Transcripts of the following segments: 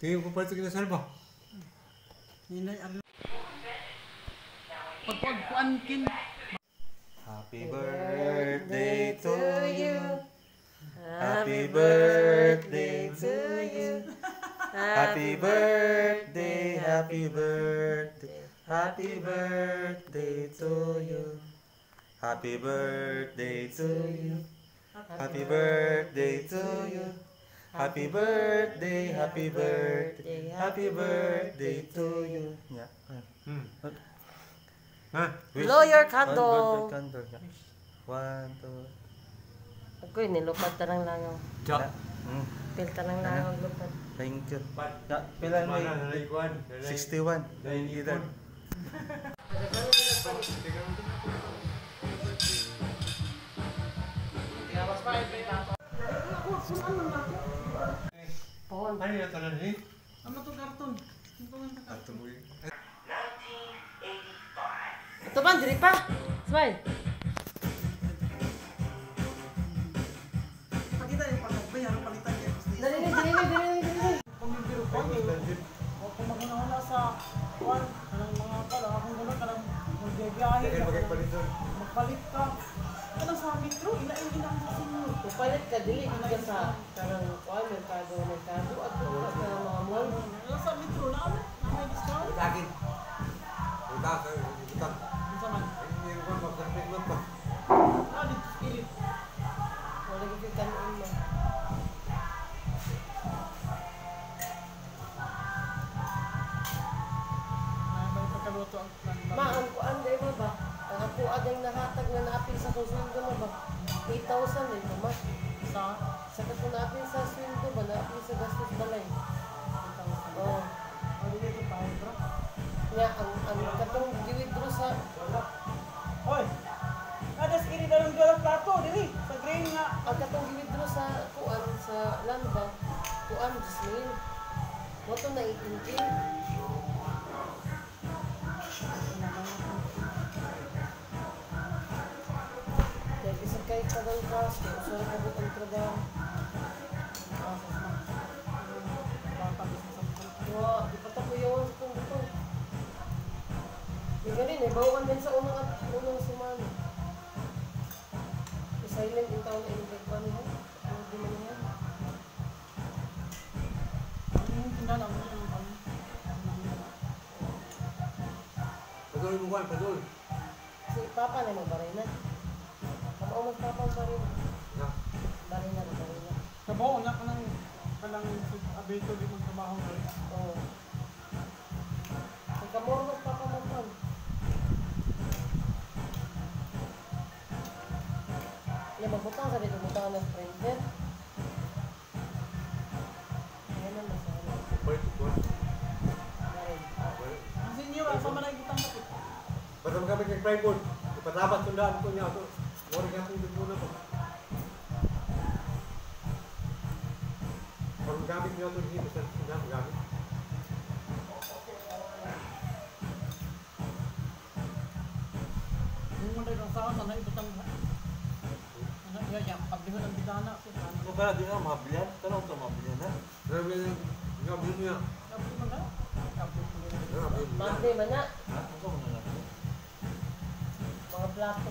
Tingin ko pala ito kinasalba. ninay. Pagpag kuan kin. Happy birthday to you. Happy birthday to you. Happy birthday, happy birthday, happy birthday to you. Happy birthday to you. Happy birthday to you. Happy birthday, happy birthday, happy birthday to you. Yeah. Hmm. Ha? Blow your One candle. birthday candle. Yeah. One, two. Ako'y nilupad ta ng langaw. Cak. Mm. Pilta ng langaw lupad. Thank you. Ya, pila mo kuan? 61. Nalay Either. ipon. Pohon. Ano yung tanan ni? Ano to karton? Ato mo yun. Ito ba? Diri pa. Smile. Pakita yung pagkakbay, ano palitan niya. Dali na, dali na, dali na, dali na. Pamibiro ko, o kung magana sa kuan, kanang mga pala, akong gano'n, kanang magbibiyahe, magpalit sinyo. Upalit ka, dili ka sa karang kuan, merkado, merkado, at ka sa mga mall. Ano sa metro, na ano? Na may discount? minsan ay tumas. Sa? Sa katunatin sa sweldo ba natin sa gastos balay. Oo. Oh. Ang hindi ko tayo, bro? Nga, ang, ang katong giwidro sa... Hoy! Kadas iri na lang dolang plato, diri. Sa grain nga. Ang katong giwidro sa kuan, sa landa, kuan, 10,000. Moto na 18,000. Isa kay kadang cash, kaya uso na kabot ang trabaho. Wa, di pa ta kuyawan sa kong butong. Di ganin eh, bawakan din sa unang at unang sumano. Silent yung taon na inibig pa niya. Ano di man niya? Padul mo kuan, padul. Si Papa na magbaray na. Kamao mag Ang baray na. Na. Baray na, baray na. Kabaw na ka ng kanang abeto di magtrabaho na rin. Oo. Kay kamao mag Papa magpan. Yan, magbutang sa dito, butang ng printer. Ayan na, masaya. Balik ko. Baray. Ang sinyo, asa man ay butang kapit. Patang kami kay tripod. Ipatabat tundaan ko niya ako. Mori nga kong muna ko. Pag gamit niya ito dito sa tundaan gamit. Yung mo ang saan, sana ibutang na. Ano, iya, yan, pablihan ang bidana. So, ano, Kung pala di na mabilian, tanong to mabilian ha. Grabe niya. Grabe niya. kapit mo na. Kapit mo na. Grabe niya. Monday man na, Ano ko muna lang. mga plato.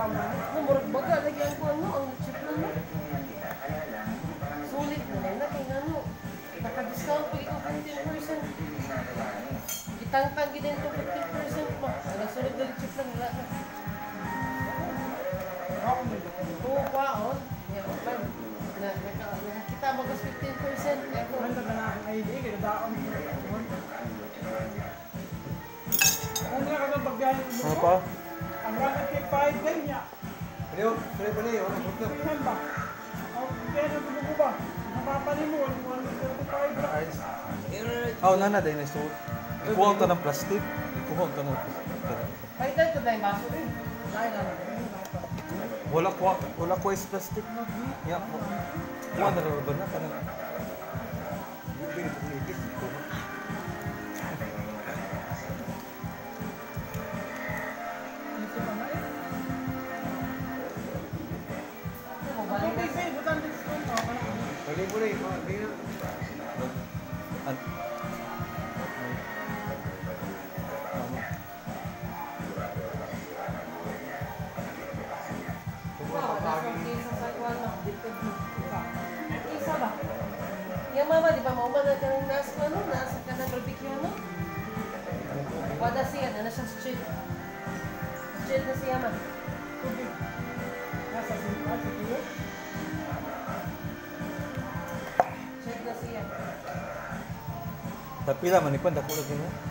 Numurot baga, lagyan ko ano, ang chip na ano. Sulit na na, kaya ano. Naka-discount po ito 15%. Itang-tanggi din ito 15% pa. Ang sulit na chip lang nila. Oo pa, oh. Yan, open. Oh, nakakita mo gas 15%. Eko. Ang na akong ID, kaya daon. Ano nga ka ba mo? Pa? Ang 155 din niya. Pero, pero pala yun, ano mo Tingnan ba? O, kaya na tumugo ba? Napapali mo, 135 ra. Oh, nana din na so. Ikuha ka ng plastic. Ikuha ka ng plastic. Ay, dahil ko dahil baso rin. Dahil na. Wala ko wala ko is plastic. Ya. Kuha na rin ba na kanang Ito mama, di ba maumana ka ng nasa ano? Nasa ka ng barbecue, no? Wada siya, na siya street. Street na siya man. Tubig. Nasa simpa, sa tuyo. tapi lah menikah tak kulit ini